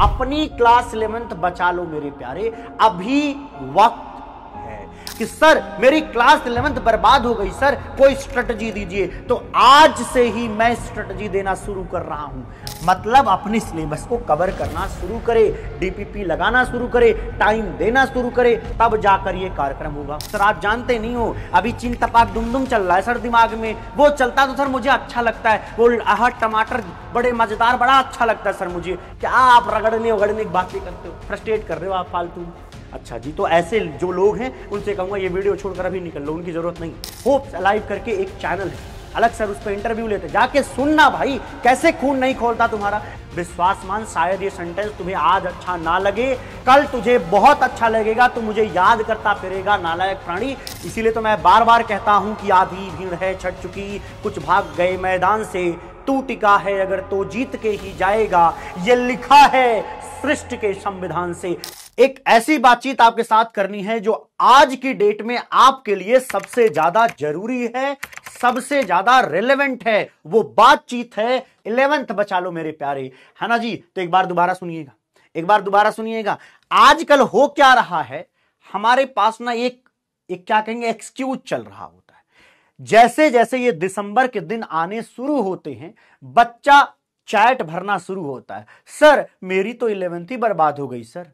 अपनी class eleventh बचा लो मेरे प्यारे। अभी वक्त कि, सर, मेरी क्लास इलेवेंथ बर्बाद हो गई, सर, कोई स्ट्रेटजी दीजिए। तो आज से ही मैं स्ट्रेटजी देना शुरू कर रहा हूँ। मतलब अपने सिलेबस को कवर करना शुरू करे डीपीपी लगाना शुरू करे, टाइम देना शुरू करे, तब जाकर ये कार्यक्रम होगा। सर, आप जानते नहीं हो, अभी चीन तपाक दुम चल रहा है सर दिमाग में। वो चलता तो सर मुझे अच्छा लगता है। वो आहट टमाटर बड़े मज़ेदार, बड़ा अच्छा लगता है सर मुझे। क्या आप रगड़ने उगड़ने की बातें करते हो? फ्रस्ट्रेट कर रहे हो आप फालतू? अच्छा जी तो ऐसे जो लोग हैं, उनसे कहूँगा ये वीडियो छोड़कर अभी निकल लो, उनकी ज़रूरत नहीं। होप लाइव करके एक चैनल है। अलग सर उस पर इंटरव्यू लेते जाके सुनना भाई, कैसे खून नहीं खोलता तुम्हारा? विश्वास मान शायद ये सेंटेंस तुम्हें आज अच्छा ना लगे। कल तुझे बहुत अच्छा लगेगा तो मुझे याद करता फिरेगा, नालायक प्राणी। इसीलिए तो मैं बार बार कहता हूँ कि आधी भीड़ है, छट चुकी। कुछ भाग गए मैदान से। तू टिका है, अगर तो जीत के ही जाएगा। ये लिखा है सृष्टि के संविधान से। एक ऐसी बातचीत आपके साथ करनी है जो आज की डेट में आपके लिए सबसे ज़्यादा ज़रूरी है, सबसे ज़्यादा रिलेवेंट है। वो बातचीत है इलेवेंथ बचा लो मेरे प्यारे। है ना जी? तो एक बार दोबारा सुनिएगा। एक बार दोबारा सुनिएगा। आजकल हो क्या रहा है? हमारे पास ना एक एक क्या कहेंगे एक्सक्यूज चल रहा होता है। जैसे जैसे ये दिसंबर के दिन आने शुरू होते हैं, बच्चा चैट भरना शुरू होता है। सर, मेरी तो इलेवेंथ ही बर्बाद हो गई, सर।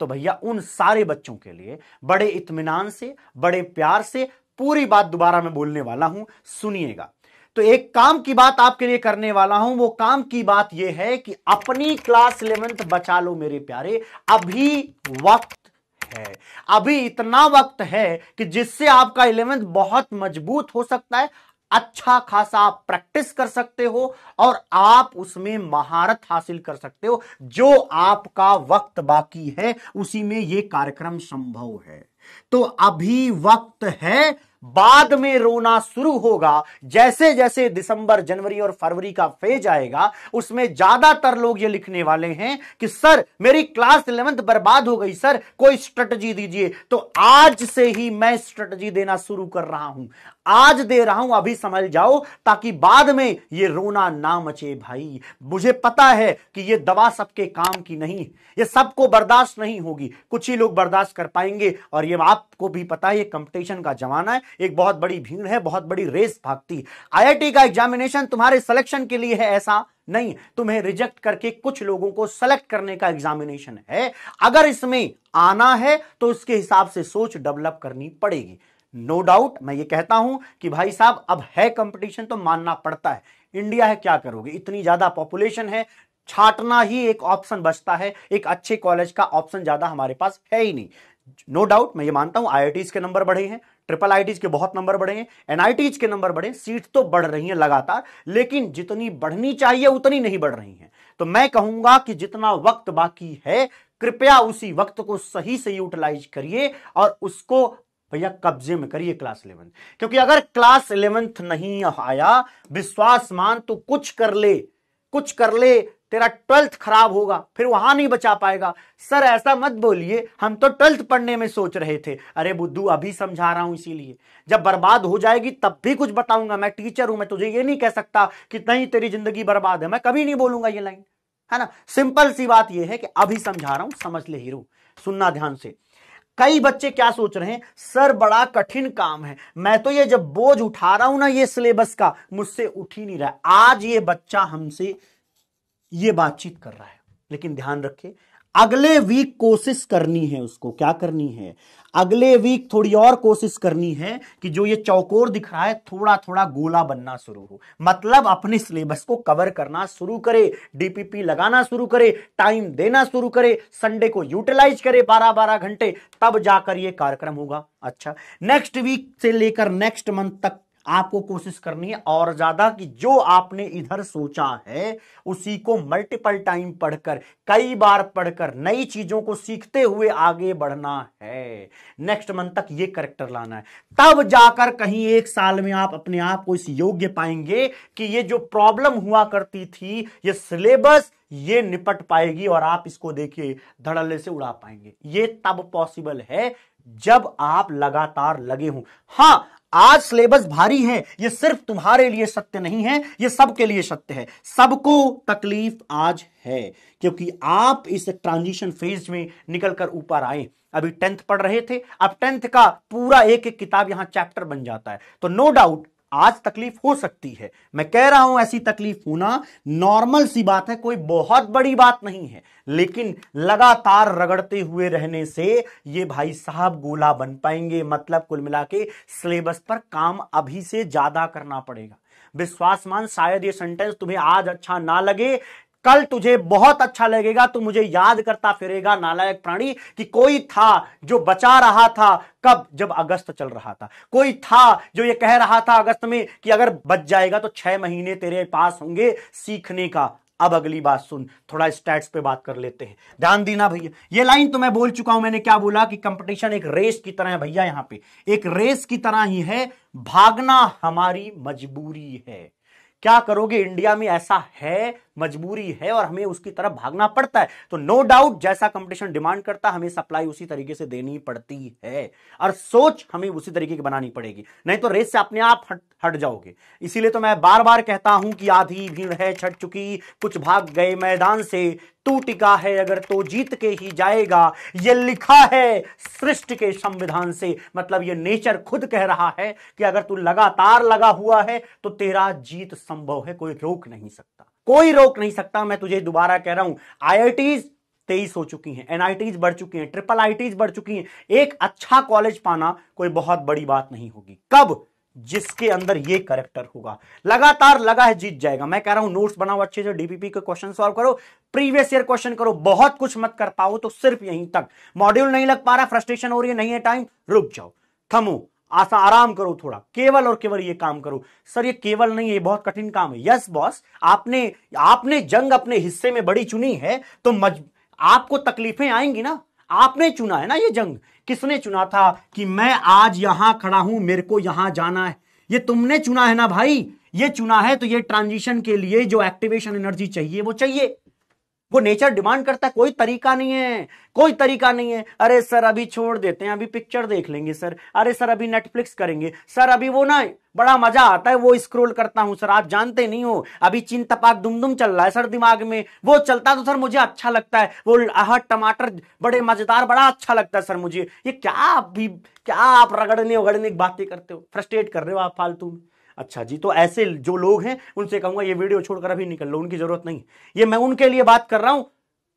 तो भैया, उन सारे बच्चों के लिए, बड़े इत्मीनान से, बड़े प्यार से, पूरी बात दोबारा मैं बोलने वाला हूँ, सुनिएगा। तो एक काम की बात आपके लिए करने वाला हूँ, वो काम की बात यह है कि अपनी क्लास इलेवेंथ बचा लो मेरे प्यारे, अभी वक्त है। अभी इतना वक्त है कि जिससे आपका इलेवेंथ बहुत मज़बूत हो सकता है अच्छा खासा आप प्रैक्टिस कर सकते हो और आप उसमें महारत हासिल कर सकते हो। जो आपका वक्त बाकी है, उसी में यह कार्यक्रम संभव है। तो अभी वक्त है बाद में रोना शुरू होगा। जैसे जैसे दिसंबर, जनवरी और फरवरी का फ़ेज़ आएगा, उसमें ज़्यादातर लोग ये लिखने वाले हैं कि, सर, मेरी क्लास इलेवेंथ बर्बाद हो गई, सर, कोई स्ट्रेटजी दीजिए। तो आज से ही मैं स्ट्रेटजी देना शुरू कर रहा हूँ। आज दे रहा हूँ, अभी समझ जाओ, ताकि बाद में ये रोना ना मचे भाई। मुझे पता है कि ये दवा सबके काम की नहीं, ये सबको बर्दाश्त नहीं होगी। कुछ ही लोग बर्दाश्त कर पाएँगे, और ये आपको भी पता है, ये कंपटीशन का जमाना है। एक बहुत बड़ी भीड़ है, बहुत बड़ी रेस भागती। आईआईटी का एग्जामिनेशन तुम्हारे सिलेक्शन के लिए है, ऐसा नहीं। तुम्हें रिजेक्ट करके कुछ लोगों को सेलेक्ट करने का एग्जामिनेशन है। अगर इसमें आना है तो उसके हिसाब से सोच डेवलप करनी पड़ेगी। नो no डाउट मैं ये कहता हूँ कि भाई साहब, अब है कंपटीशन तो मानना पड़ता है। इंडिया है, क्या करोगे? इतनी ज़्यादा पॉपुलेशन है, छाटना ही एक ऑप्शन बचता है। एक अच्छे कॉलेज का ऑप्शन ज़्यादा हमारे पास है ही नहीं। नो no डाउट मैं ये मानता हूँ आई के नंबर बढ़े हैं। ट्रिपल आई के बहुत नंबर बढ़े एनआईटीज के नंबर बढ़े सीट तो बढ़ रही हैं लगातार, लेकिन जितनी बढ़नी चाहिए उतनी नहीं बढ़ रही हैं। तो मैं कहूँगा कि जितना वक्त बाकी है, कृपया उसी वक्त को सही से यूटिलाइज करिए और उसको भैया कब्जे में करिए क्लास इलेवेंथ क्योंकि अगर क्लास इलेवेंथ नहीं आया विश्वास मान तो कुछ कर ले, कुछ कर ले तेरा ट्वेल्थ खराब होगा, फिर वहाँ नहीं बचा पाएगा। सर, ऐसा मत बोलिए, हम तो ट्वेल्थ पढ़ने में सोच रहे थे। अरे, बुद्धू, अभी समझा रहा हूँ इसीलिए। जब बर्बाद हो जाएगी, तब भी कुछ बताऊँगा। मैं टीचर हूँ, मैं तुझे ये नहीं कह सकता कि नहीं, तेरी ज़िंदगी बर्बाद है। मैं कभी नहीं बोलूँगा ये लाइन, है ना? सिंपल सी बात यह है कि अभी समझा रहा हूँ, समझ ले हीरो। सुनना ध्यान से। कई बच्चे क्या सोच रहे हैं? सर, बड़ा कठिन काम है। मैं तो ये जब बोझ उठा रहा हूँ ना, ये सिलेबस का, मुझसे उठ ही नहीं रहा। आज ये बच्चा हमसे ये बातचीत कर रहा है। लेकिन ध्यान रखे, अगले वीक कोशिश करनी है उसको। क्या करनी है? अगले वीक थोड़ी और कोशिश करनी है कि जो ये चौकोर दिख रहा है थोड़ा थोड़ा गोला बनना शुरू हो। मतलब अपने सिलेबस को कवर करना शुरू करे डीपीपी लगाना शुरू करे टाइम देना शुरू करे संडे को यूटिलाइज करे बारह बारह घंटे, तब जाकर ये कार्यक्रम होगा। अच्छा नेक्स्ट वीक से लेकर नेक्स्ट मंथ तक आपको कोशिश करनी है और ज़्यादा कि जो आपने इधर सोचा है, उसी को मल्टीपल टाइम पढ़कर, कई बार पढ़कर, नई चीज़ों को सीखते हुए आगे बढ़ना है। नेक्स्ट मंथ तक ये करेक्टर लाना है। तब जाकर कहीं एक साल में आप अपने आप को इस योग्य पाएँगे कि ये जो प्रॉब्लम हुआ करती थी, ये सिलेबस ये निपट पाएगी और आप इसको देखिए, धड़ल्ले से उड़ा पाएँगे। ये तब पॉसिबल है जब आप लगातार लगे हों। हाँ आज सिलेबस भारी है, ये सिर्फ़ तुम्हारे लिए सत्य नहीं है, ये सबके लिए सत्य है। सबको तकलीफ़ आज है, क्योंकि आप इस ट्रांजिशन फ़ेज़ में निकलकर ऊपर आए। अभी टेंथ पढ़ रहे थे, अब टेंथ का पूरा एक एक किताब यहाँ चैप्टर बन जाता है। तो नो डाउट आज तकलीफ़ हो सकती है। मैं कह रहा हूँ ऐसी तकलीफ़ होना नॉर्मल सी बात है, कोई बहुत बड़ी बात नहीं है। लेकिन लगातार रगड़ते हुए रहने से ये भाई साहब गोला बन पाएँगे मतलब कुल मिला के सिलेबस पर काम अभी से ज़्यादा करना पड़ेगा। विश्वास मान शायद ये सेंटेंस तुम्हें आज अच्छा ना लगे कल तुझे बहुत अच्छा लगेगा, तू मुझे याद करता फिरेगा, नालायक प्राणी, कि कोई था जो बचा रहा था कब जब अगस्त चल रहा था। कोई था जो ये कह रहा था अगस्त में कि अगर बच जाएगा तो छह महीने तेरे पास होंगे सीखने का। अब अगली बात सुन, थोड़ा स्टैट्स पे बात कर लेते हैं। ध्यान देना भैया, ये लाइन तो मैं बोल चुका हूँ, मैंने क्या बोला कि कंपटीशन एक रेस की तरह है भैया यहाँ पे। एक रेस की तरह ही है, भागना हमारी मजबूरी है। क्या करोगे इंडिया में ऐसा है मजबूरी है और हमें उसकी तरफ़ भागना पड़ता है। तो नो डाउट जैसा कंपटीशन डिमांड करता है, हमें सप्लाई उसी तरीके से देनी पड़ती है। और सोच हमें उसी तरीके की बनानी पड़ेगी। नहीं तो रेस से अपने आप हट हट जाओगे। इसीलिए तो मैं बार बार कहता हूँ कि आधी भीड़ है, छट चुकी, कुछ भाग गए मैदान से। तू टिका है, अगर तो जीत के ही जाएगा। ये लिखा है सृष्टि के संविधान से। मतलब ये नेचर खुद कह रहा है कि अगर तू लगातार लगा हुआ है तो तेरा जीत संभव है, कोई रोक नहीं सकता। कोई रोक नहीं सकता, मैं तुझे दोबारा कह रहा हूँ आईआईटीज तेईस हो चुकी हैं एनआईटीज बढ़ चुकी हैं ट्रिपल आईटीज बढ़ चुकी हैं, एक अच्छा कॉलेज पाना कोई बहुत बड़ी बात नहीं होगी। कब? जिसके अंदर ये करेक्टर होगा। लगातार लगा है, जीत जाएगा। मैं कह रहा हूँ नोट्स बनाओ अच्छे से डीपीपी के क्वेश्चन सॉल्व करो प्रीवियस ईयर क्वेश्चन करो, बहुत कुछ मत कर पाओ तो सिर्फ़ यहीं तक। मॉड्यूल नहीं लग पा रहा फ्रस्ट्रेशन हो रही है, नहीं है टाइम रुक जाओ। थमो आसा आराम करो थोड़ा, केवल और केवल ये काम करो। सर, ये केवल नहीं, ये बहुत कठिन काम है। यस बॉस आपने आपने जंग अपने हिस्से में बड़ी चुनी है तो मज, आपको तकलीफें आएँगी ना? आपने चुना है ना ये जंग? किसने चुना था कि मैं आज यहाँ खड़ा हूँ, मेरे को यहाँ जाना है? ये तुमने चुना है ना भाई? ये चुना है तो ये ट्रांजिशन के लिए जो एक्टिवेशन एनर्जी चाहिए, वो चाहिए। वो नेचर डिमांड करता है, कोई तरीका नहीं है, कोई तरीका नहीं है। अरे सर, अभी छोड़ देते हैं, अभी पिक्चर देख लेंगे सर। अरे सर, अभी नेटफ्लिक्स करेंगे। सर, अभी वो ना, बड़ा मज़ा आता है, वो स्क्रोल करता हूँ सर। आप जानते नहीं हो, अभी चिन तपाक दुम दुम चल रहा है सर दिमाग में। वो चलता तो सर मुझे अच्छा लगता है। वो आह, टमाटर बड़े मज़ेदार, बड़ा अच्छा लगता है सर मुझे। ये क्या अभी क्या आप रगड़ने उगड़ने की बातें करते हो? फ्रस्ट्रेट कर रहे हो आप फालतू में? अच्छा जी तो ऐसे जो लोग हैं, उनसे कहूँगा, ये वीडियो छोड़कर अभी निकल लो, उनकी ज़रूरत नहीं। ये मैं उनके लिए बात कर रहा हूँ,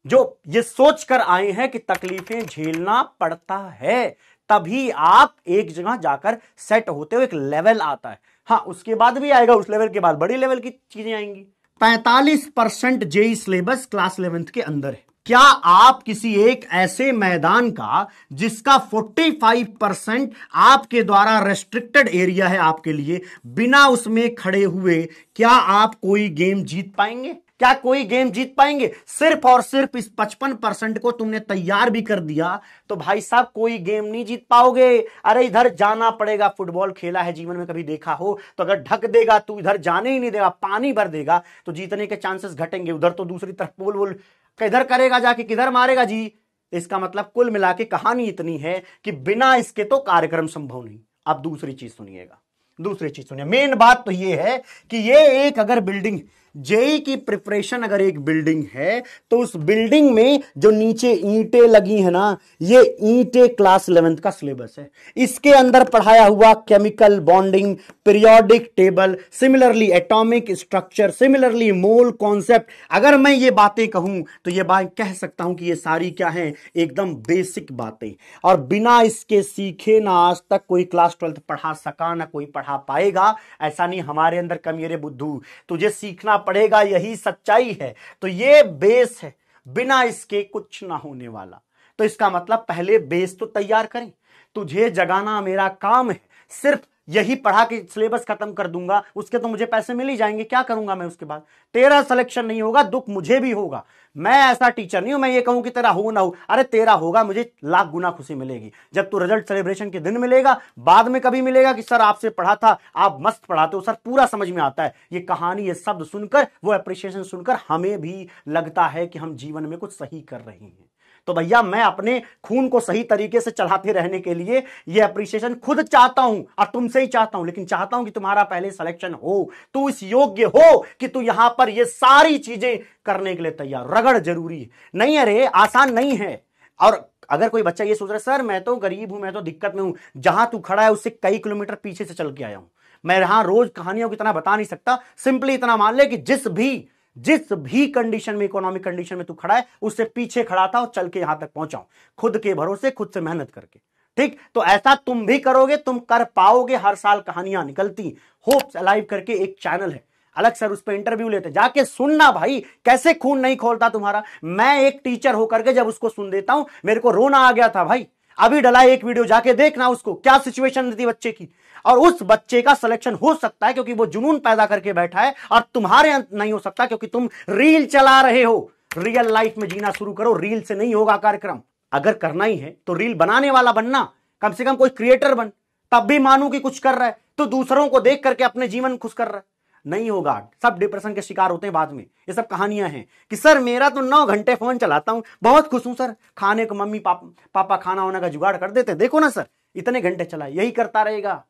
जो ये सोच कर आए हैं कि तकलीफें झेलना पड़ता है, तभी आप एक जगह जाकर सेट होते हो, एक लेवल आता है। हाँ उसके बाद भी आएगा, उस लेवल के बाद बड़ी लेवल की चीज़ें आएँगी। पैंतालीस percent JEE syllabus class eleventh के अंदर है। क्या आप किसी एक ऐसे मैदान का, जिसका 45 परसेंट आपके द्वारा रेस्ट्रिक्टेड एरिया है आपके लिए, बिना उसमें खड़े हुए, क्या आप कोई गेम जीत पाएँगे? क्या कोई गेम जीत पाएँगे? सिर्फ़ और सिर्फ़ इस 55 परसेंट को तुमने तैयार भी कर दिया तो भाई साहब कोई गेम नहीं जीत पाओगे। अरे, इधर जाना पड़ेगा। फुटबॉल खेला है जीवन में, कभी देखा हो तो अगर ढक देगा, तू इधर जाने ही नहीं देगा, पानी भर देगा तो जीतने के चांसेस घटेंगे। उधर तो दूसरी तरफ़ बोल बोल किधर करेगा जाके, किधर मारेगा? जी, इसका मतलब कुल मिला के कहानी इतनी है कि बिना इसके तो कार्यक्रम संभव नहीं। आप दूसरी चीज़ सुनिएगा। दूसरी चीज़ सुनिए। मेन बात तो ये है कि ये एक अगर बिल्डिंग जेई की प्रिपरेशन अगर एक बिल्डिंग है तो उस बिल्डिंग में जो नीचे ईंटें लगी है ना, ये ईंटें क्लास इलेवेंथ का सिलेबस है। इसके अंदर पढ़ाया हुआ chemical bonding periodic table similarly atomic structure similarly mole concept अगर मैं ये बातें कहूँ तो ये बात कह सकता हूँ कि ये सारी क्या है? एकदम बेसिक बातें। और बिना इसके सीखे ना आज तक कोई क्लास ट्वेल्थ पढ़ा सका, ना कोई पढ़ा पाएगा। ऐसा नहीं, हमारे अंदर कमियरे बुद्धू। तुझे सीखना पड़ेगा, यही सच्चाई है। तो ये बेस है। बिना इसके कुछ ना होने वाला। तो इसका मतलब पहले बेस तो तैयार करें। तुझे जगाना मेरा काम है। सिर्फ़ यही पढ़ा के सिलेबस खत्म कर दूँगा, उसके तो मुझे पैसे मिल ही जाएँगे, क्या करूँगा मैं उसके बाद? तेरा सिलेक्शन नहीं होगा, दुख मुझे भी होगा। मैं ऐसा टीचर नहीं हूँ, मैं ये कहूँ कि तेरा हो ना हो। अरे तेरा होगा, मुझे लाख गुना खुशी मिलेगी। जब तू रिज़ल्ट सेलिब्रेशन के दिन मिलेगा, बाद में कभी मिलेगा कि सर आपसे पढ़ा था, आप मस्त पढ़ाते हो, सर पूरा समझ में आता है। ये कहानी, ये शब्द सुनकर, वो अप्रिशिएशन सुनकर हमें भी लगता है कि हम जीवन में कुछ सही कर रहे हैं। तो भैया मैं अपने खून को सही तरीके से चढ़ाते रहने के लिए ये अप्रिसिएशन खुद चाहता हूँ और तुमसे ही चाहता हूँ, लेकिन चाहता हूँ कि तुम्हारा पहले सिलेक्शन हो, तू इस योग्य हो कि तू यहाँ पर ये सारी चीज़ें करने के लिए तैयार। रगड़ ज़रूरी। है नहीं अरे, आसान नहीं है। और अगर कोई बच्चा ये सोच रहा है, सर, मैं तो गरीब हूँ, मैं तो दिक्कत में हूँ, जहाँ तू खड़ा है उससे कई किलोमीटर पीछे से चल के आया हूँ। मैं यहाँ रोज कहानियों की तरह बता नहीं सकता। सिंपली इतना मान ले कि जिस भी जिस भी कंडीशन में इकोनॉमिक कंडीशन में तू खड़ा है, उससे पीछे खड़ा था और चल के यहाँ तक पहुंचाऊं। खुद के भरोसे, खुद से मेहनत करके। ठीक? तो ऐसा तुम भी करोगे, तुम कर पाओगे, हर साल कहानियाँ निकलती। होप्स अलाइव करके एक चैनल है। अलग सर उस पर इंटरव्यू लेते। जाके सुनना भाई, कैसे खून नहीं खोलता तुम्हारा? मैं एक टीचर होकर के जब उसको सुन देता हूँ, मेरे को रोना आ गया था भाई। अभी डला एक वीडियो जाके देखना उसको, क्या सिचुएशन थी बच्चे की। और उस बच्चे का सिलेक्शन हो सकता है क्योंकि वो जुनून पैदा करके बैठा है और तुम्हारे अंत नहीं हो सकता क्योंकि तुम रील चला रहे हो। रियल लाइफ में जीना शुरू करो रील से नहीं होगा कार्यक्रम। अगर करना ही है तो रील बनाने वाला बनना। कम से कम कोई क्रिएटर बन। तब भी मानू कि कुछ कर रहा है तो दूसरों को देख करके अपने जीवन खुश कर रहा है। नहीं होगा सब डिप्रेशन के शिकार होते हैं बाद में। ये सब कहानियाँ हैं कि, सर, मेरा तो नौ घंटे फ़ोन चलाता हूँ। बहुत खुश हूँ, सर। खाने को मम्मी, पापा पापा खाना वाना का जुगाड़ कर देते देखो ना, सर, इतने घंटे चला यही करता रहेगा।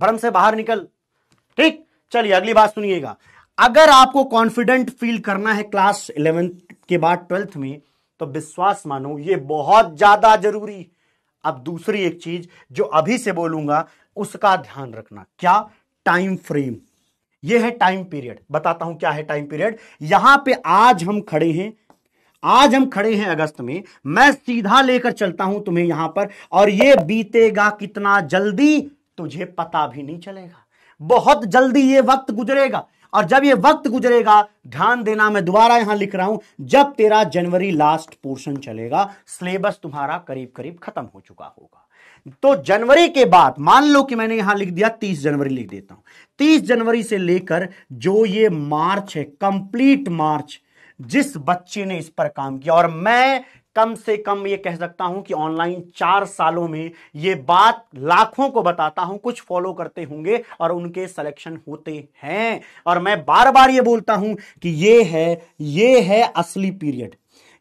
भ्रम से बाहर निकल। ठीक? चलिए, अगली बात सुनिएगा। अगर आपको कॉन्फिडेंट फील करना है क्लास इलेवेंथ के बाद ट्वेल्थ में तो विश्वास मानो, ये बहुत ज़्यादा ज़रूरी। अब दूसरी एक चीज़ जो अभी से बोलूँगा, उसका ध्यान रखना। क्या? टाइम फ्रेम ये है टाइम पीरियड बताता हूँ क्या है टाइम पीरियड यहाँ पे आज हम खड़े हैं। आज हम खड़े हैं अगस्त में। मैं सीधा लेकर चलता हूँ तुम्हें यहाँ पर। और ये बीतेगा कितना जल्दी? तुझे पता भी नहीं चलेगा। बहुत जल्दी ये वक्त गुजरेगा और जब ये वक्त गुजरेगा, ध्यान देना मैं दोबारा यहाँ लिख रहा हूँ, जब तेरा जनवरी लास्ट पोर्शन चलेगा सिलेबस तुम्हारा करीब करीब खत्म हो चुका होगा। तो जनवरी के बाद, मान लो कि मैंने यहाँ लिख दिया, तीस जनवरी लिख देता हूँ। तीस जनवरी से लेकर जो ये मार्च है कंप्लीट मार्च, जिस बच्चे ने इस पर काम किया, और मैं कम से कम ये कह सकता हूँ कि ऑनलाइन चार सालों में ये बात लाखों को बताता हूँ, कुछ फॉलो करते होंगे और उनके सिलेक्शन होते हैं। और मैं बार बार ये बोलता हूँ कि ये है ये है असली पीरियड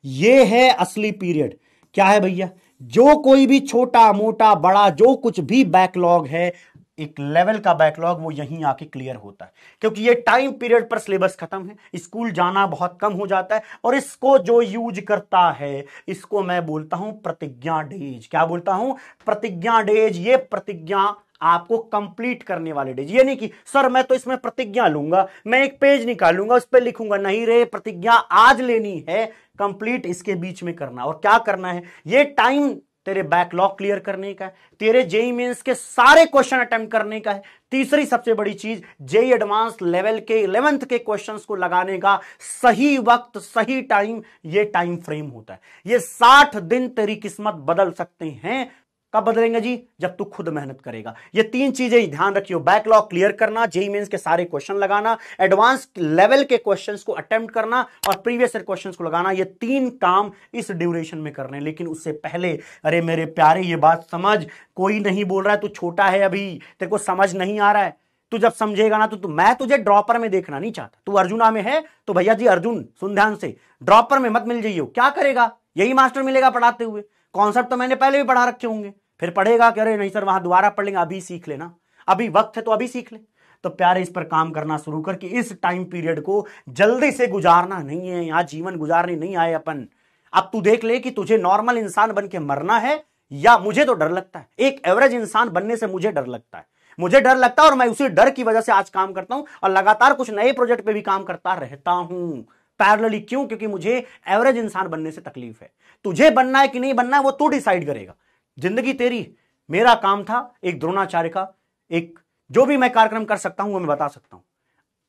ये है असली पीरियड क्या है भैया? जो कोई भी छोटा, मोटा, बड़ा, जो कुछ भी बैकलॉग है एक लेवल का बैकलॉग वो यहीं आके क्लियर होता है। क्योंकि ये टाइम पीरियड पर सिलेबस खत्म है स्कूल जाना बहुत कम हो जाता है और इसको जो यूज़ करता है, इसको मैं बोलता हूँ प्रतिज्ञा डेज़ क्या बोलता हूँ? प्रतिज्ञा डेज़ ये प्रतिज्ञा आपको कंप्लीट करने वाले डेज़ ये नहीं कि, सर, मैं तो इसमें प्रतिज्ञा लूँगा, मैं एक पेज निकालूँगा, उस पर लिखूँगा। नहीं रे, प्रतिज्ञा आज लेनी है कंप्लीट इसके बीच में करना। और क्या करना है? ये टाइम तेरे बैकलॉग क्लियर करने का है, तेरे जेई मेंस के सारे क्वेश्चन अटेम्प्ट करने का है। तीसरी सबसे बड़ी चीज़ जेई एडवांस लेवल के इलेवेंथ के क्वेश्चंस को लगाने का सही वक्त, सही टाइम ये टाइम फ्रेम होता है। ये साठ दिन तेरी किस्मत बदल सकते हैं कब बदलेंगे जी? जब तू खुद मेहनत करेगा। ये तीन चीज़ें ध्यान रखियो। बैकलॉग क्लियर करना, जेई मेंस के सारे क्वेश्चन लगाना एडवांस लेवल के क्वेश्चंस को अटेम्प्ट करना और प्रीवियस क्वेश्चंस को लगाना। ये तीन काम इस ड्यूरेशन में करने लेकिन उससे पहले, अरे मेरे प्यारे, ये बात समझ। कोई नहीं बोल रहा है, तू छोटा है अभी। तेरे को समझ नहीं आ रहा है। तू जब समझेगा ना तो मैं तुझे ड्रॉपर में देखना नहीं चाहता। तू अर्जुना में है तो भैया जी अर्जुन, सुन ध्यान से। ड्रॉपर में मत मिल जाइए क्या करेगा? यही मास्टर मिलेगा पढ़ाते हुए। कॉन्सेप्ट तो मैंने पहले भी पढ़ा रखे होंगे। फिर पढ़ेगा कि अरे नहीं सर, वहाँ दोबारा पढ़ लेंगे, अभी सीख लेना। अभी वक्त है तो अभी सीख ले। तो प्यारे, इस पर काम करना शुरू कर कि इस टाइम पीरियड को जल्दी से गुजारना नहीं है, यहाँ जीवन गुजारने नहीं आए अपन। अब तू देख ले कि तुझे नॉर्मल इंसान बन के मरना है, या मुझे तो डर लगता है। एक एवरेज इंसान बनने से मुझे डर लगता है। मुझे डर लगता है और मैं उसी डर की वजह से आज काम करता हूँ और लगातार कुछ नए प्रोजेक्ट पे भी काम करता रहता हूँ। पैरेलली क्यों? क्योंकि मुझे एवरेज इंसान बनने से तकलीफ़ है। तुझे बनना है कि नहीं बनना है, वो तू डिसाइड करेगा। ज़िंदगी तेरी, मेरा काम था एक द्रोणाचार्य का, एक जो भी मैं कार्यक्रम कर सकता हूँ, वो मैं बता सकता हूँ।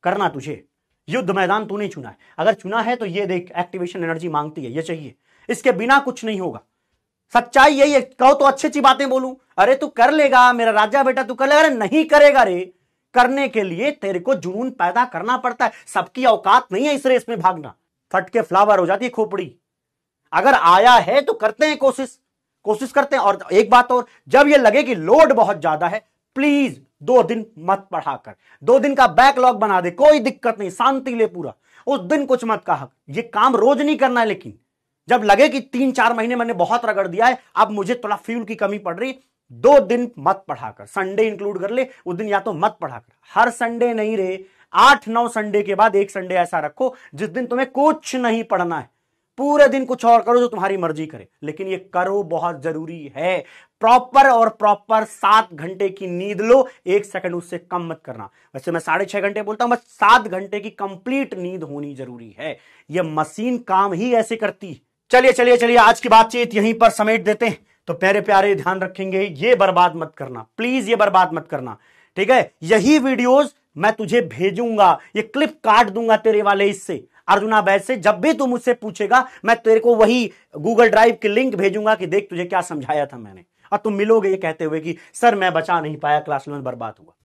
करना तुझे। युद्ध मैदान तूने चुना है। अगर चुना है तो ये देख एक्टिवेशन एनर्जी मांगती है, ये चाहिए। इसके बिना कुछ नहीं होगा। सच्चाई यही है, कहो तो अच्छी अच्छी बातें बोलूँ। अरे तू कर लेगा, मेरा राजा बेटा तू कर लेगा। अरे नहीं करेगा रे। करने के लिए तेरे को जुनून पैदा करना पड़ता है। सबकी औकात नहीं है इस रेस में भागना। फट के फ्लावर हो जाती है खोपड़ी। अगर आया है तो करते हैं कोशिश। कोशिश करते हैं। और एक बात और, जब ये लगे कि लोड बहुत ज़्यादा है प्लीज़ दो दिन मत पढ़ाकर। दो दिन का बैकलॉग बना दे, कोई दिक्कत नहीं, शांति ले पूरा। उस दिन कुछ मत कहा। ये काम रोज नहीं करना है लेकिन, जब लगे कि तीन चार महीने मैंने बहुत रगड़ दिया है, अब मुझे थोड़ा फ्यूल की कमी पड़ रही दो दिन मत पढ़ाकर संडे इंक्लूड कर ले, उस दिन या तो मत पढ़ाकर। हर संडे नहीं रहे आठ नौ संडे के बाद एक संडे ऐसा रखो, जिस दिन तुम्हें कुछ नहीं पढ़ना है। पूरे दिन कुछ और करो जो तुम्हारी मर्ज़ी करे। लेकिन ये करो बहुत ज़रूरी है। प्रॉपर और प्रॉपर सात घंटे की नींद लो, एक सेकंड उससे कम मत करना। वैसे मैं साढ़े छह घंटे बोलता हूँ, बस सात घंटे की कंप्लीट नींद होनी ज़रूरी है। ये मशीन काम ही ऐसे करती चलिए चलिए चलिए, आज की बातचीत यहीं पर समेट देते हैं। तो प्यारे प्यारे, ध्यान रखेंगे, ये बर्बाद मत करना। प्लीज़, ये बर्बाद मत करना। ठीक है? यही वीडियोस मैं तुझे भेजूँगा। ये क्लिप काट दूँगा तेरे वाले इससे। अर्जुना बैच से जब भी तू मुझसे पूछेगा, मैं तेरे को वही गूगल ड्राइव की लिंक भेजूँगा कि देख तुझे क्या समझाया था मैंने। और तुम मिलोगे ये कहते हुए कि, सर, मैं बचा नहीं पाया क्लास में बर्बाद हुआ।